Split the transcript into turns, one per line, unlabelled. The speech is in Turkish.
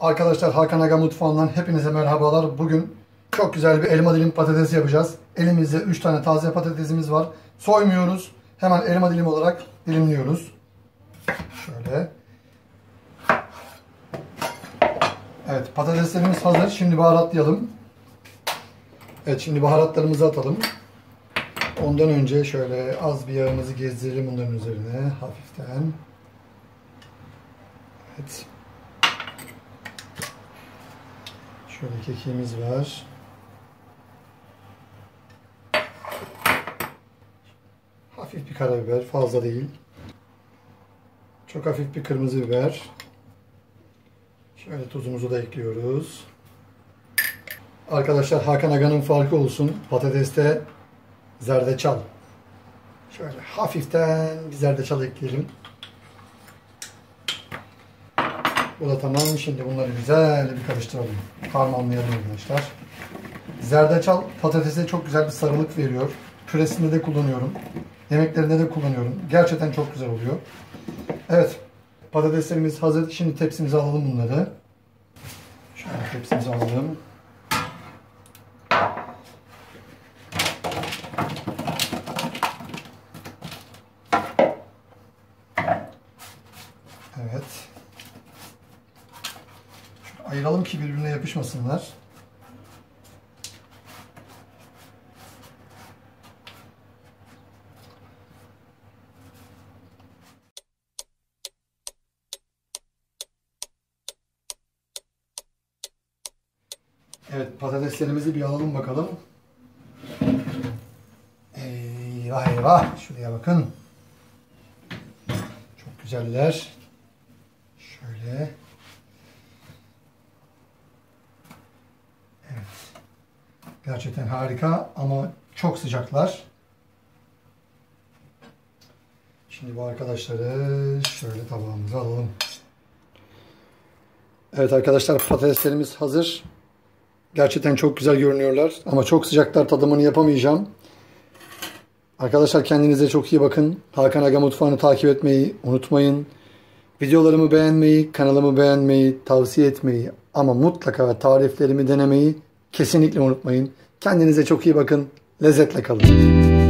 Arkadaşlar Hakan Aga Mutfağı'ndan hepinize merhabalar. Bugün çok güzel bir elma dilim patates yapacağız. Elimizde 3 tane taze patatesimiz var. Soymuyoruz. Hemen elma dilim olarak dilimliyoruz. Şöyle. Evet patateslerimiz hazır. Şimdi baharatlayalım. Evet şimdi baharatlarımızı atalım. Ondan önce şöyle az bir yağımızı gezdirelim bunların üzerine hafiften. Evet. Şöyle kekiğimiz var. Hafif bir karabiber, fazla değil. Çok hafif bir kırmızı biber. Şöyle tuzumuzu da ekliyoruz. Arkadaşlar Hakan Aga'nın farkı olsun. Patateste zerdeçal. Şöyle hafiften bir zerdeçal ekleyelim. Bu da tamam. Şimdi bunları güzel bir karıştıralım. Harmanlayalım arkadaşlar. Zerdeçal patatese çok güzel bir sarılık veriyor. Püresinde de kullanıyorum. Yemeklerinde de kullanıyorum. Gerçekten çok güzel oluyor. Evet. Patateslerimiz hazır. Şimdi tepsimize alalım bunları. Şöyle tepsimize alalım. Evet. Ayıralım ki birbirine yapışmasınlar. Evet patateslerimizi bir alalım bakalım. Eyvah eyvah. Şuraya bakın. Çok güzeller. Şöyle. Gerçekten harika ama çok sıcaklar. Şimdi bu arkadaşları şöyle tabağımıza alalım. Evet arkadaşlar patateslerimiz hazır. Gerçekten çok güzel görünüyorlar ama çok sıcaklar tadımını yapamayacağım. Arkadaşlar kendinize çok iyi bakın. Hakan Aga Mutfağı'nı takip etmeyi unutmayın. Videolarımı beğenmeyi, kanalımı beğenmeyi, tavsiye etmeyi ama mutlaka tariflerimi denemeyi kesinlikle unutmayın. Kendinize çok iyi bakın. Lezzetle kalın.